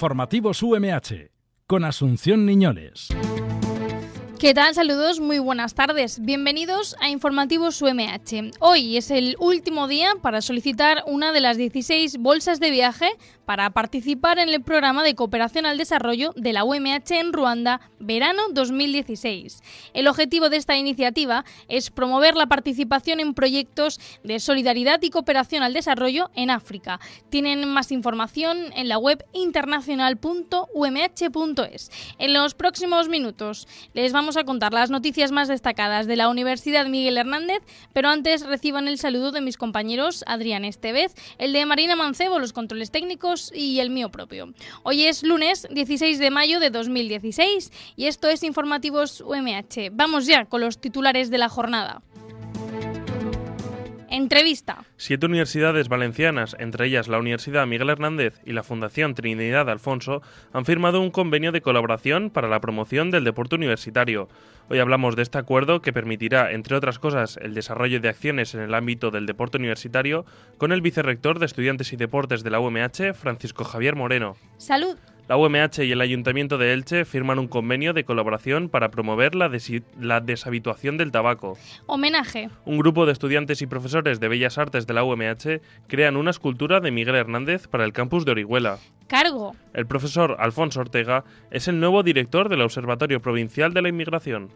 Informativos UMH con Asunción Niñoles. ¿Qué tal? Saludos, muy buenas tardes. Bienvenidos a Informativos UMH. Hoy es el último día para solicitar una de las 16 bolsas de viaje para participar en el programa de cooperación al desarrollo de la UMH en Ruanda, verano 2016. El objetivo de esta iniciativa es promover la participación en proyectos de solidaridad y cooperación al desarrollo en África. Tienen más información en la web internacional.umh.es. En los próximos minutos les vamos a contar las noticias más destacadas de la Universidad Miguel Hernández, pero antes reciban el saludo de mis compañeros Adrián Estevez, el de Marina Mancebo, los controles técnicos y el mío propio. Hoy es lunes 16 de mayo de 2016 y esto es Informativos UMH. Vamos ya con los titulares de la jornada. Entrevista. Siete universidades valencianas, entre ellas la Universidad Miguel Hernández y la Fundación Trinidad Alfonso, han firmado un convenio de colaboración para la promoción del deporte universitario. Hoy hablamos de este acuerdo que permitirá, entre otras cosas, el desarrollo de acciones en el ámbito del deporte universitario con el vicerrector de Estudiantes y Deportes de la UMH, Francisco Javier Moreno. Salud. La UMH y el Ayuntamiento de Elche firman un convenio de colaboración para promover la, la, deshabituación del tabaco. Homenaje. Un grupo de estudiantes y profesores de Bellas Artes de la UMH crean una escultura de Miguel Hernández para el campus de Orihuela. Cargo. El profesor Alfonso Ortega es el nuevo director del Observatorio Provincial de la Inmigración.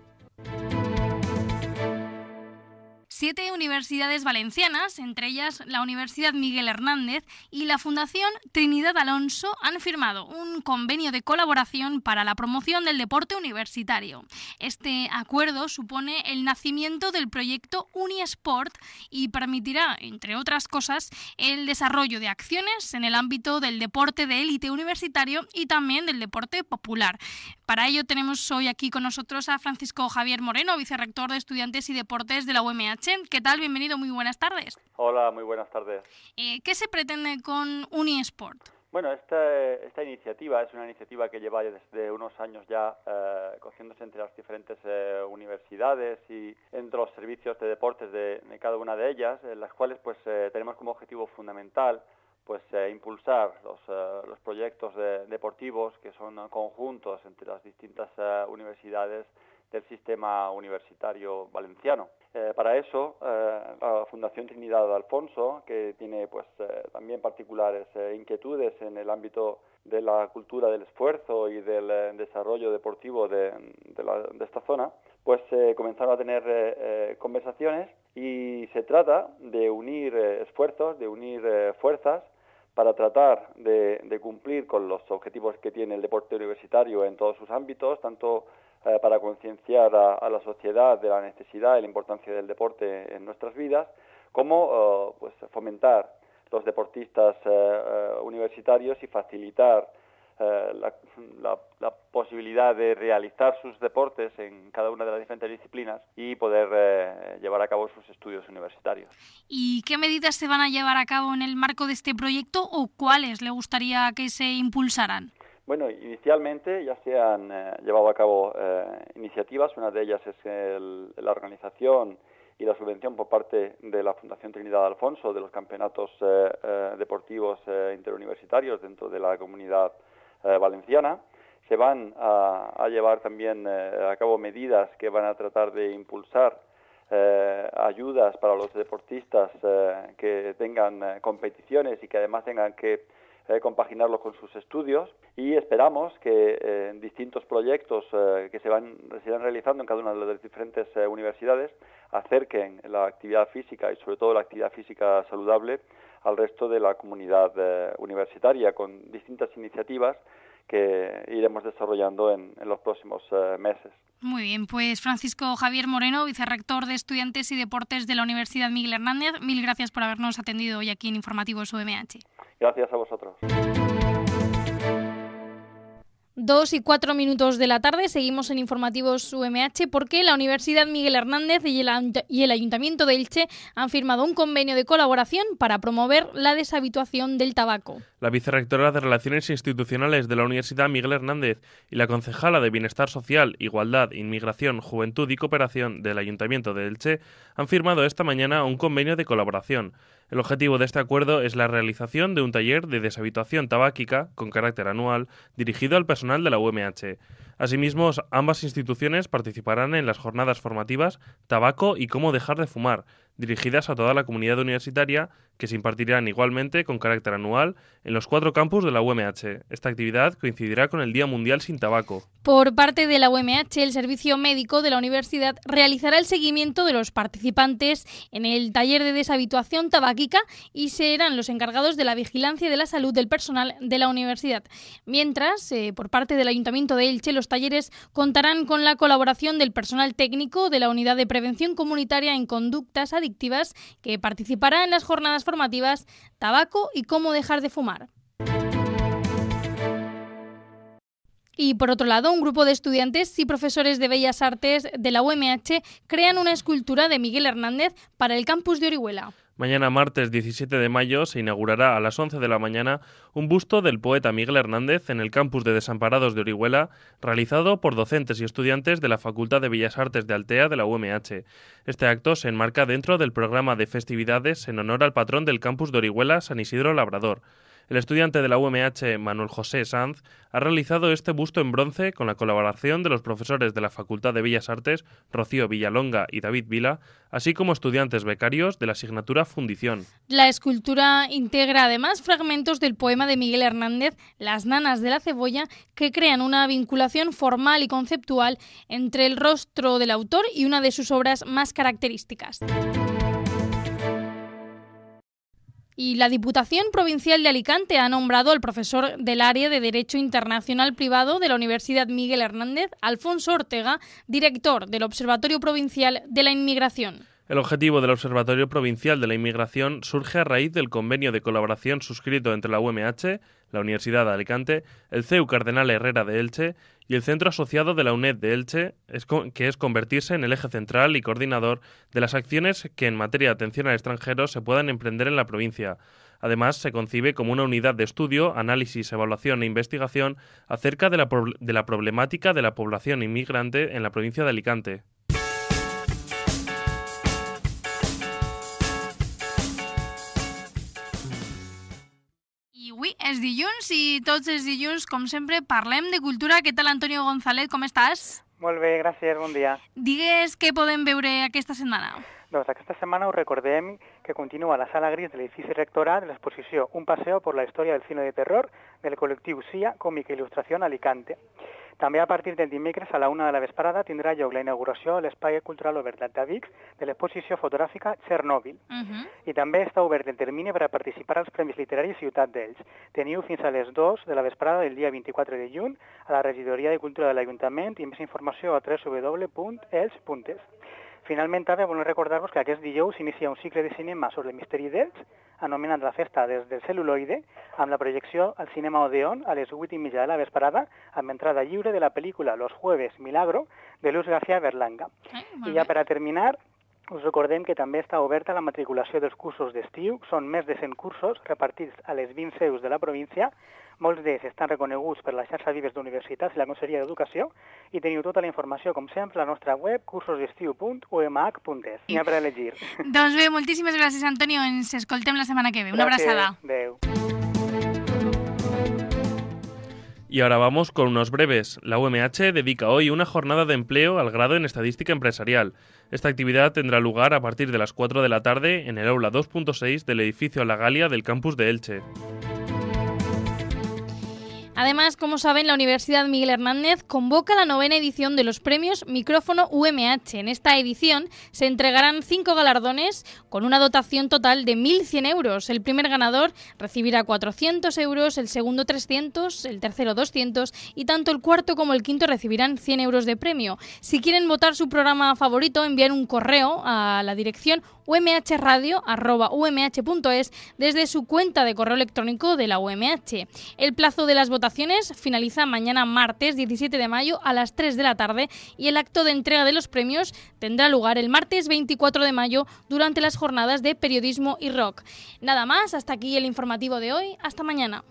Siete universidades valencianas, entre ellas la Universidad Miguel Hernández y la Fundación Trinidad Alonso, han firmado un convenio de colaboración para la promoción del deporte universitario. Este acuerdo supone el nacimiento del proyecto Unisport y permitirá, entre otras cosas, el desarrollo de acciones en el ámbito del deporte de élite universitario y también del deporte popular. Para ello tenemos hoy aquí con nosotros a Francisco Javier Moreno, vicerrector de Estudiantes y Deportes de la UMH ¿Qué tal? Bienvenido, muy buenas tardes. Hola, muy buenas tardes. Eh, ¿Qué se pretende con Unisport? Bueno, esta, esta iniciativa es una iniciativa que lleva desde unos años ya eh, cogiéndose entre las diferentes eh, universidades y entre los servicios de deportes de, cada una de ellas, en las cuales pues eh, tenemos como objetivo fundamental pues impulsar los, los proyectos deportivos que son conjuntos entre las distintas universidades del sistema universitario valenciano. Eh, para eso, eh, la Fundación Trinidad de Alfonso, que tiene pues eh, también particulares inquietudes en el ámbito de la cultura del esfuerzo y del desarrollo deportivo de, esta zona, pues comenzaron a tener conversaciones y se trata de unir esfuerzos, de unir fuerzas para tratar de, cumplir con los objetivos que tiene el deporte universitario en todos sus ámbitos, tanto eh, para concienciar a, la sociedad de la necesidad y la importancia del deporte en nuestras vidas, como eh, pues, fomentar los deportistas eh, universitarios y facilitar la, posibilidad de realizar sus deportes en cada una de las diferentes disciplinas y poder llevar a cabo sus estudios universitarios. ¿Y qué medidas se van a llevar a cabo en el marco de este proyecto o cuáles le gustaría que se impulsaran? Bueno, inicialmente ya se han eh, llevado a cabo eh, iniciativas, una de ellas es la organización y la subvención por parte de la Fundación Trinidad Alfonso de los campeonatos eh, deportivos interuniversitarios dentro de la comunidad valenciana. Se van a, llevar también a cabo medidas que van a tratar de impulsar ayudas para los deportistas que tengan competiciones y que además tengan que eh, compaginarlo con sus estudios y esperamos que eh, distintos proyectos eh, que se van se van realizando en cada una de las diferentes eh, universidades acerquen la actividad física y sobre todo la actividad física saludable al resto de la comunidad universitaria con distintas iniciativas que iremos desarrollando en, en los próximos meses. Muy bien, pues Francisco Javier Moreno, vicerrector de Estudiantes y Deportes de la Universidad Miguel Hernández, mil gracias por habernos atendido hoy aquí en Informativos UMH. Gracias a vosotros. Dos y cuatro minutos de la tarde seguimos en informativos UMH porque la Universidad Miguel Hernández y el, Ayuntamiento de Elche han firmado un convenio de colaboración para promover la deshabituación del tabaco. La vicerrectora de Relaciones Institucionales de la Universidad Miguel Hernández y la concejala de Bienestar Social, Igualdad, Inmigración, Juventud y Cooperación del Ayuntamiento de Elche han firmado esta mañana un convenio de colaboración. El objetivo de este acuerdo es la realización de un taller de deshabituación tabáquica con carácter anual dirigido al personal de la UMH. Asimismo, ambas instituciones participarán en las jornadas formativas Tabaco y cómo dejar de fumar, dirigidas a toda la comunidad universitaria, que se impartirán igualmente con carácter anual en los cuatro campus de la UMH. Esta actividad coincidirá con el Día Mundial sin Tabaco. Por parte de la UMH, el Servicio Médico de la Universidad realizará el seguimiento de los participantes en el taller de deshabituación tabáquica y serán los encargados de la vigilancia de la salud del personal de la universidad. Mientras, eh, por parte del Ayuntamiento de Elche, los talleres contarán con la colaboración del personal técnico de la Unidad de Prevención Comunitaria en Conductas que participará en las jornadas formativas Tabaco y cómo dejar de fumar. Y por otro lado, un grupo de estudiantes y profesores de Bellas Artes de la UMH crean una escultura de Miguel Hernández para el campus de Orihuela. Mañana martes 17 de mayo se inaugurará a las 11 de la mañana un busto del poeta Miguel Hernández en el campus de Desamparados de Orihuela, realizado por docentes y estudiantes de la Facultad de Bellas Artes de Altea de la UMH. Este acto se enmarca dentro del programa de festividades en honor al patrón del campus de Orihuela, San Isidro Labrador. El estudiante de la UMH, Manuel José Sanz, ha realizado este busto en bronce con la colaboración de los profesores de la Facultad de Bellas Artes, Rocío Villalonga y David Vila, así como estudiantes becarios de la asignatura Fundición. La escultura integra además fragmentos del poema de Miguel Hernández, Las nanas de la cebolla, que crean una vinculación formal y conceptual entre el rostro del autor y una de sus obras más características. Y la Diputación Provincial de Alicante ha nombrado al profesor del área de Derecho Internacional Privado de la Universidad Miguel Hernández, Alfonso Ortega, director del Observatorio Provincial de la Inmigración. El objetivo del Observatorio Provincial de la Inmigración surge a raíz del convenio de colaboración suscrito entre la UMH, la Universidad de Alicante, el CEU Cardenal Herrera de Elche y el Centro Asociado de la UNED de Elche, que es convertirse en el eje central y coordinador de las acciones que en materia de atención al extranjero se puedan emprender en la provincia. Además, se concibe como una unidad de estudio, análisis, evaluación e investigación acerca de la, de la problemática de la población inmigrante en la provincia de Alicante. És dilluns i tots els dilluns, com sempre, parlem de cultura. Què tal, Antonio González? Com estàs? Molt bé, gràcies, bon dia. Digues què podem veure aquesta setmana. Doncs aquesta setmana us recordem que continua a la sala gris de l'edifici rectorat l'exposició Un paseo por la història del cine de terror del col·lectiu CIA, Còmic i Il·lustració Alicante. També a partir del dimecres a la una de la vesprada tindrà lloc la inauguració a l'Espai Cultural Obert de Vic de l'exposició fotogràfica Chernobyl. Uh -huh. I també està obert el termini per a participar als Premis Literaris Ciutat d'Ells. Teniu fins a les 2 de la vesprada del dia 24 de juny a la Regidoria de Cultura de l'Ajuntament i més informació a www.els.es. Finalment, també volem recordar-vos que aquest dijous inicia un cicle de cinema sobre el misteri d'Ells anomenat La festa des del celuloide, amb la projecció al cinema Odeon a les 8 i mitja de la vesprada, amb entrada lliure de la pel·lícula Los Jueves Milagro, de Luz García Berlanga. Ai, I ja per a terminar, us recordem que també està oberta la matriculació dels cursos d'estiu. Són més de 100 cursos repartits a les 20 seus de la província. Molts d'ells estan reconeguts per la xarxa Vives d'Universitats i la Conselleria d'Educació i teniu tota la informació, com sempre, a la nostra web cursosdestiu.umh.es. N'hi ha per elegir. Doncs bé, moltíssimes gràcies, Antonio. Ens escoltem la setmana que ve. Una gràcies. abraçada. Adéu. Y ahora vamos con unos breves. La UMH dedica hoy una jornada de empleo al grado en estadística empresarial. Esta actividad tendrá lugar a partir de las 4 de la tarde en el aula 2.6 del edificio La Galia del campus de Elche. Además, como saben, la Universidad Miguel Hernández convoca la novena edición de los premios Micrófono UMH. En esta edición se entregarán cinco galardones con una dotación total de 1.100 euros. El primer ganador recibirá 400 euros, el segundo 300, el tercero 200 y tanto el cuarto como el quinto recibirán 100 euros de premio. Si quieren votar su programa favorito, envíen un correo a la dirección umhradio.umh.es desde su cuenta de correo electrónico de la UMH. El plazo de las finaliza mañana martes 17 de mayo a las 3 de la tarde y el acto de entrega de los premios tendrá lugar el martes 24 de mayo durante las jornadas de periodismo y rock. Nada más, hasta aquí el informativo de hoy. Hasta mañana.